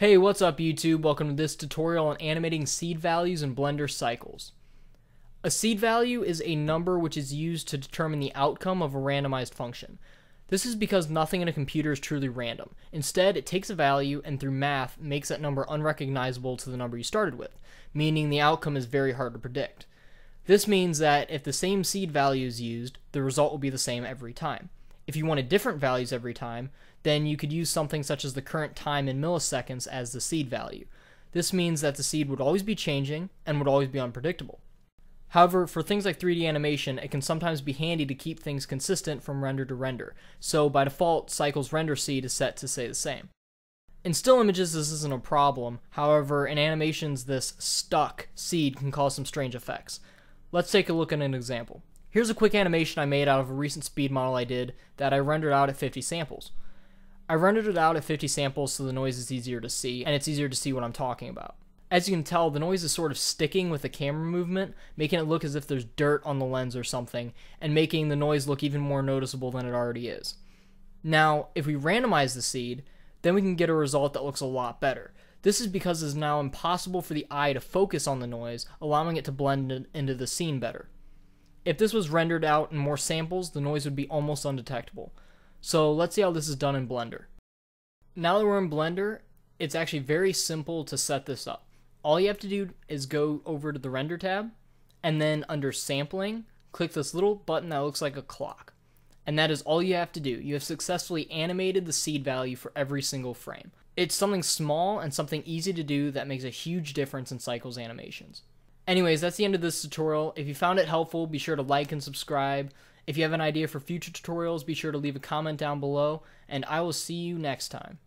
Hey, what's up YouTube? Welcome to this tutorial on animating seed values in Blender cycles. A seed value is a number which is used to determine the outcome of a randomized function. This is because nothing in a computer is truly random. Instead, it takes a value and through math makes that number unrecognizable to the number you started with, meaning the outcome is very hard to predict. This means that if the same seed value is used, the result will be the same every time. If you wanted different values every time, then you could use something such as the current time in milliseconds as the seed value. This means that the seed would always be changing and would always be unpredictable. However, for things like 3D animation, it can sometimes be handy to keep things consistent from render to render, so by default, Cycle's render seed is set to stay the same. In still images, this isn't a problem, however, in animations, this stuck seed can cause some strange effects. Let's take a look at an example. Here's a quick animation I made out of a recent speed model I did that I rendered out at 50 samples. I rendered it out at 50 samples so the noise is easier to see, and it's easier to see what I'm talking about. As you can tell, the noise is sort of sticking with the camera movement, making it look as if there's dirt on the lens or something, and making the noise look even more noticeable than it already is. Now, if we randomize the seed, then we can get a result that looks a lot better. This is because it is now impossible for the eye to focus on the noise, allowing it to blend into the scene better. If this was rendered out in more samples, the noise would be almost undetectable. So let's see how this is done in Blender. Now that we're in Blender, it's actually very simple to set this up. All you have to do is go over to the Render tab, and then under Sampling, click this little button that looks like a clock. And that is all you have to do. You have successfully animated the seed value for every single frame. It's something small and something easy to do that makes a huge difference in Cycles animations. Anyways, that's the end of this tutorial. If you found it helpful, be sure to like and subscribe. If you have an idea for future tutorials, be sure to leave a comment down below, and I will see you next time.